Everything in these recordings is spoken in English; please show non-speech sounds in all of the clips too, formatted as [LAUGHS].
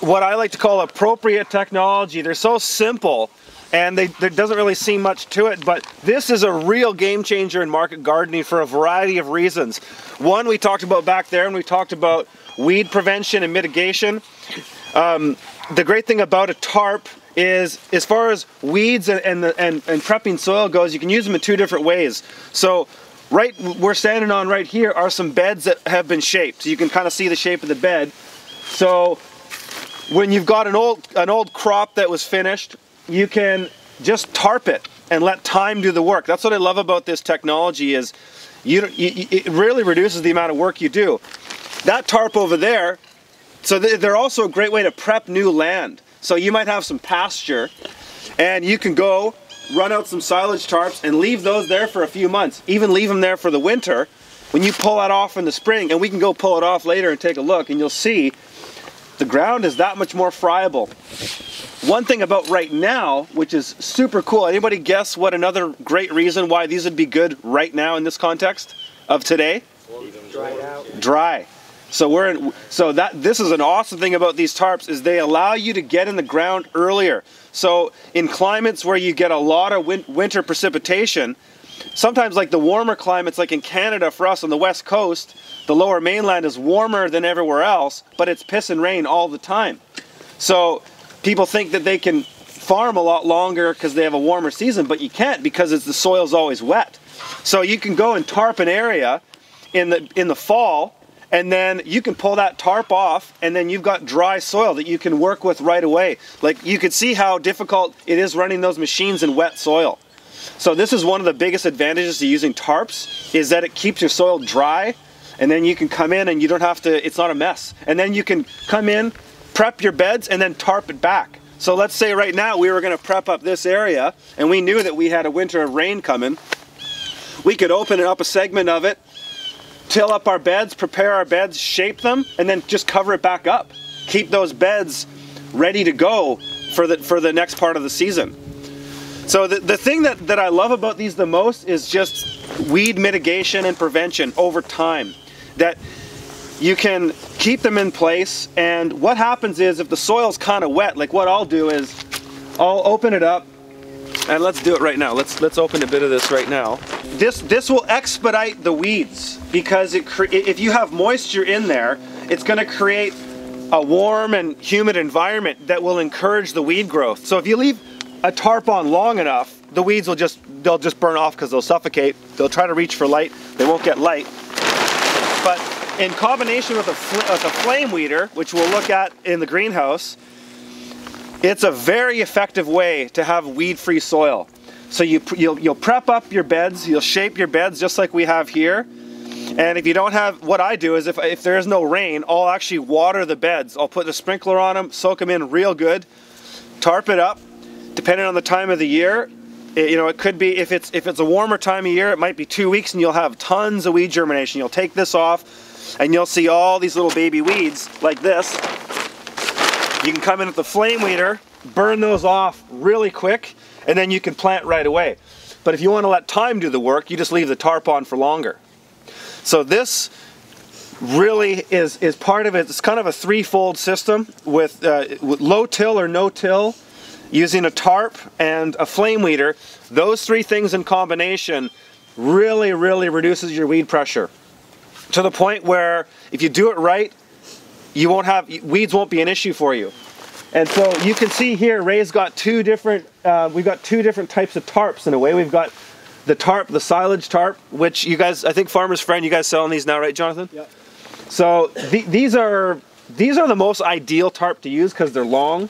what I like to call appropriate technology. They're so simple and they, there doesn't really seem much to it, but this is a real game changer in market gardening for a variety of reasons. One we talked about back there and we talked about weed prevention and mitigation. Um, the great thing about a tarp is as far as weeds and, and, the, and, and prepping soil goes, you can use them in two different ways. So right we're standing on right here are some beds that have been shaped. You can kind of see the shape of the bed. So when you've got an old an old crop that was finished, you can just tarp it and let time do the work. That's what I love about this technology is you, you it really reduces the amount of work you do. That tarp over there, so they're also a great way to prep new land. So you might have some pasture and you can go run out some silage tarps and leave those there for a few months. Even leave them there for the winter. When you pull that off in the spring, and we can go pull it off later and take a look, and you'll see the ground is that much more friable. One thing about right now, which is super cool, anybody guess what another great reason why these would be good right now in this context of today? Dry. Dry. So we're in, so that this is an awesome thing about these tarps is they allow you to get in the ground earlier. So in climates where you get a lot of win winter precipitation, sometimes like the warmer climates like in Canada for us on the west coast, the lower mainland is warmer than everywhere else, but it's piss and rain all the time. So people think that they can farm a lot longer because they have a warmer season, but you can't because the soil's always wet. So you can go and tarp an area in the in the fall and then you can pull that tarp off and then you've got dry soil that you can work with right away. Like you could see how difficult it is running those machines in wet soil. So this is one of the biggest advantages to using tarps is that it keeps your soil dry and then you can come in and you don't have to, it's not a mess. And then you can come in, prep your beds and then tarp it back. So let's say right now we were gonna prep up this area and we knew that we had a winter of rain coming. We could open up a segment of it till up our beds, prepare our beds, shape them, and then just cover it back up. Keep those beds ready to go for the, for the next part of the season. So the, the thing that, that I love about these the most is just weed mitigation and prevention over time. That you can keep them in place and what happens is if the soil's kind of wet, like what I'll do is I'll open it up and let's do it right now. Let's let's open a bit of this right now. This this will expedite the weeds because it if you have moisture in there, it's going to create a warm and humid environment that will encourage the weed growth. So if you leave a tarp on long enough, the weeds will just they'll just burn off because they'll suffocate. They'll try to reach for light. They won't get light. But in combination with a, with a flame weeder, which we'll look at in the greenhouse, it's a very effective way to have weed-free soil. So you, you'll, you'll prep up your beds, you'll shape your beds just like we have here. And if you don't have, what I do is if, if there is no rain, I'll actually water the beds. I'll put the sprinkler on them, soak them in real good, tarp it up. Depending on the time of the year, it, you know, it could be, if it's, if it's a warmer time of year, it might be two weeks and you'll have tons of weed germination. You'll take this off and you'll see all these little baby weeds like this you can come in with the flame weeder, burn those off really quick, and then you can plant right away. But if you want to let time do the work, you just leave the tarp on for longer. So this really is, is part of it. It's kind of a threefold system with, uh, with low till or no till, using a tarp and a flame weeder. Those three things in combination really, really reduces your weed pressure to the point where if you do it right, you won't have, weeds won't be an issue for you. And so you can see here, Ray's got two different, uh, we've got two different types of tarps in a way. We've got the tarp, the silage tarp, which you guys, I think Farmer's Friend, you guys selling these now, right, Jonathan? Yep. So th these are these are the most ideal tarp to use because they're long,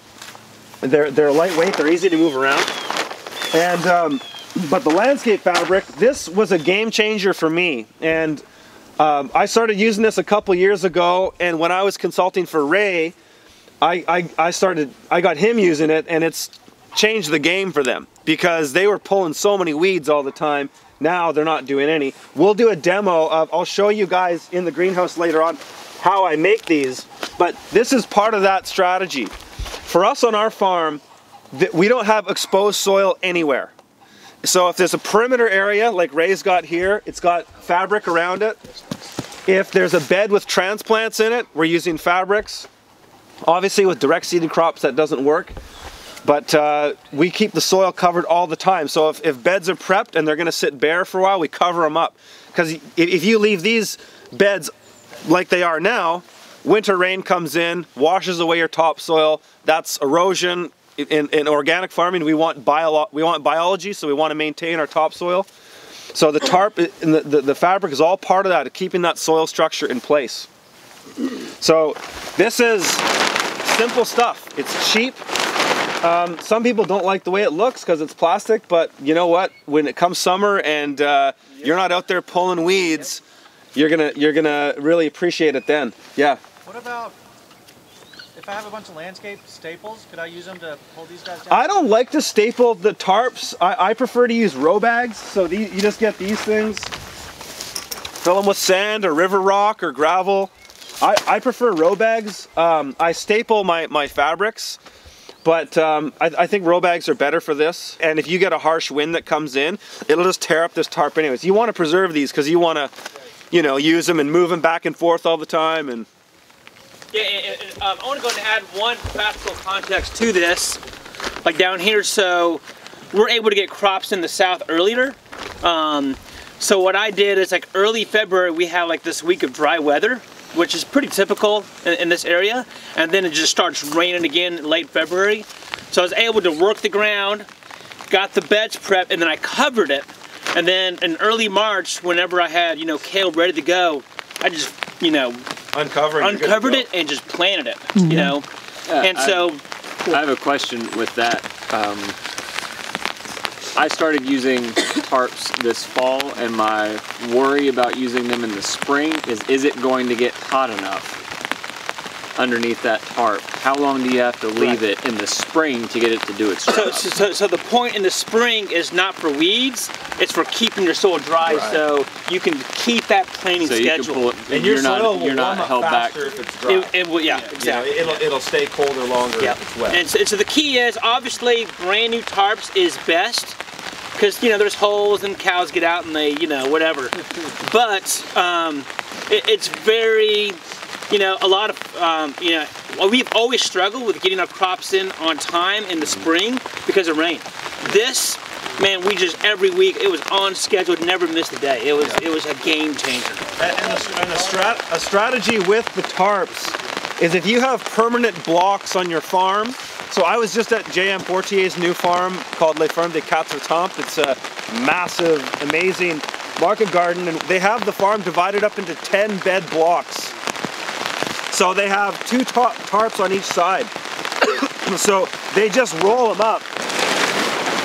they're they're lightweight, they're easy to move around, and um, but the landscape fabric, this was a game changer for me, and um, I started using this a couple years ago, and when I was consulting for Ray, I, I, I started, I got him using it, and it's changed the game for them because they were pulling so many weeds all the time. Now they're not doing any. We'll do a demo of, I'll show you guys in the greenhouse later on how I make these, but this is part of that strategy. For us on our farm, we don't have exposed soil anywhere. So if there's a perimeter area like Ray's got here, it's got fabric around it. If there's a bed with transplants in it, we're using fabrics. Obviously with direct seeded crops that doesn't work, but uh, we keep the soil covered all the time. So if, if beds are prepped and they're gonna sit bare for a while, we cover them up. Because if you leave these beds like they are now, winter rain comes in, washes away your topsoil, that's erosion. In, in organic farming, we want, bio, we want biology, so we want to maintain our topsoil. So the tarp and the, the, the fabric is all part of that, keeping that soil structure in place. So this is simple stuff. It's cheap. Um, some people don't like the way it looks because it's plastic, but you know what? When it comes summer and uh, yep. you're not out there pulling weeds, yep. you're gonna you're gonna really appreciate it then. Yeah. What about if I have a bunch of landscape staples, could I use them to hold these guys down? I don't like to staple the tarps. I, I prefer to use row bags. So these, you just get these things, fill them with sand or river rock or gravel. I, I prefer row bags. Um, I staple my, my fabrics, but um, I, I, think row bags are better for this. And if you get a harsh wind that comes in, it'll just tear up this tarp anyways. You want to preserve these because you want to, you know, use them and move them back and forth all the time. and. Yeah, and, and, um, I want to go and add one practical context to this. Like down here, so we're able to get crops in the south earlier. Um, so what I did is like early February, we had like this week of dry weather, which is pretty typical in, in this area. And then it just starts raining again late February. So I was able to work the ground, got the beds prepped, and then I covered it. And then in early March, whenever I had, you know, kale ready to go, I just, you know, uncovered uncovered it and just planted it. Mm -hmm. You know, yeah, and so I, I, have a question with that. Um, I started using tarps this fall, and my worry about using them in the spring is: is it going to get hot enough? Underneath that tarp, how long do you have to leave right. it in the spring to get it to do its job? So, so, so, the point in the spring is not for weeds, it's for keeping your soil dry right. so you can keep that planting so schedule. It, and your soil not, will you're not held back. if it's dry. It, it will, yeah, yeah, exactly. You know, it'll, it'll stay colder longer yeah. if it's wet. And so, so the key is, obviously, brand new tarps is best because you know there's holes and cows get out and they you know whatever [LAUGHS] but um, it, it's very you know, a lot of, um, you know, we've always struggled with getting our crops in on time in the spring because of rain. This, man, we just every week it was on schedule, never missed a day. It was it was a game changer. And, and, a, and a, strat a strategy with the tarps is if you have permanent blocks on your farm. So I was just at JM Fortier's new farm called Les Fermes de Quatre Temps. It's a massive, amazing market garden, and they have the farm divided up into 10 bed blocks. So they have two tar tarps on each side. [COUGHS] so they just roll them up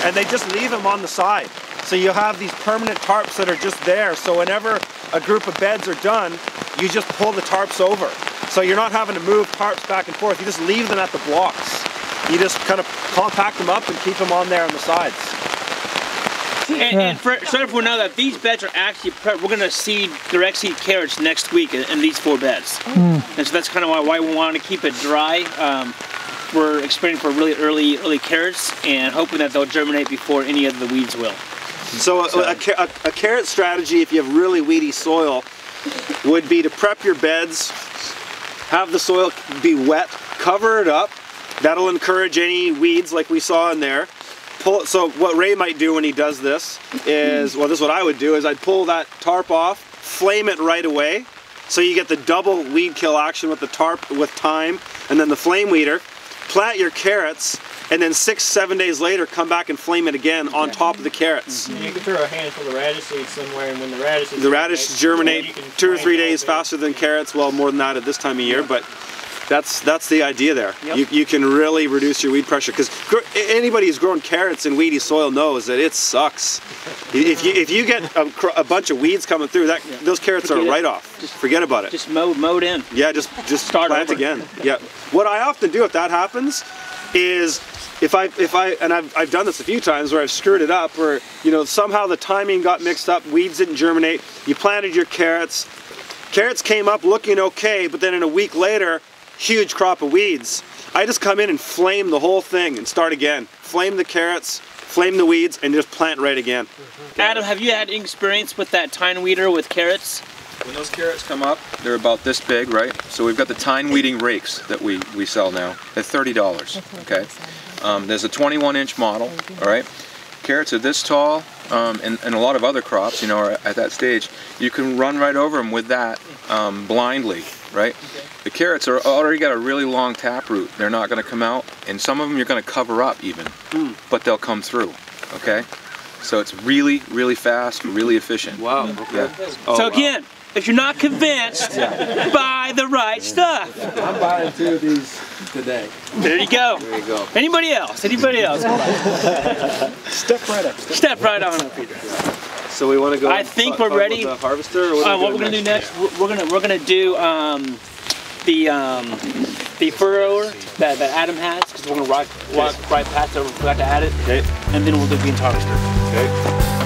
and they just leave them on the side. So you have these permanent tarps that are just there. So whenever a group of beds are done, you just pull the tarps over. So you're not having to move tarps back and forth. You just leave them at the blocks. You just kind of compact them up and keep them on there on the sides. And, and for, so everyone know that these beds are actually prepped. we're going to seed direct seed carrots next week in, in these four beds, mm. and so that's kind of why, why we want to keep it dry. Um, we're experimenting for really early early carrots and hoping that they'll germinate before any of the weeds will. So, so a, a, a carrot strategy, if you have really weedy soil, would be to prep your beds, have the soil be wet, cover it up. That'll encourage any weeds like we saw in there pull so what Ray might do when he does this is well this is what I would do is I'd pull that tarp off flame it right away so you get the double weed kill action with the tarp with time, and then the flame weeder plant your carrots and then six seven days later come back and flame it again on top of the carrots. Mm -hmm. you can throw a handful of radish seeds somewhere and when the radishes the radish germinate, germinate two or three days faster than carrots well more than that at this time of year but that's that's the idea there. Yep. You, you can really reduce your weed pressure because anybody who's grown carrots in weedy soil knows that it sucks. [LAUGHS] if you if you get a, a, bunch of weeds coming through, that yeah. those carrots Forget are right off. Just forget about it. Just mow mowed in. Yeah, just just Start plant over. again. Yeah. What I often do if that happens is if I if I and I've I've done this a few times where I've screwed it up where you know somehow the timing got mixed up, weeds didn't germinate. You planted your carrots. Carrots came up looking okay, but then in a week later huge crop of weeds. I just come in and flame the whole thing and start again. Flame the carrots, flame the weeds, and just plant right again. Adam, have you had experience with that tine weeder with carrots? When those carrots come up, they're about this big, right? So we've got the tine weeding rakes that we, we sell now at $30, [LAUGHS] okay? Um, there's a 21 inch model, all right? Carrots are this tall, um, and, and a lot of other crops, you know, are at that stage. You can run right over them with that um, blindly, right? The carrots are already got a really long tap root. They're not going to come out, and some of them you're going to cover up even, but they'll come through, okay? So it's really, really fast, really efficient. Wow. Yeah. Oh, so wow. Again, if you're not convinced, buy the right stuff. I'm buying two of these today. There you go. There you go. Anybody else? Anybody else? [LAUGHS] Step right up. Step right on up, Peter. So we want to go. I think we're ready. The harvester. Or what, Uh, are we what we're gonna do next? We're we're gonna we're gonna do um, the um, the furrower that, that Adam has because we're gonna walk, walk right past it. We forgot to add it, Okay. and then we'll do the harvester. Okay.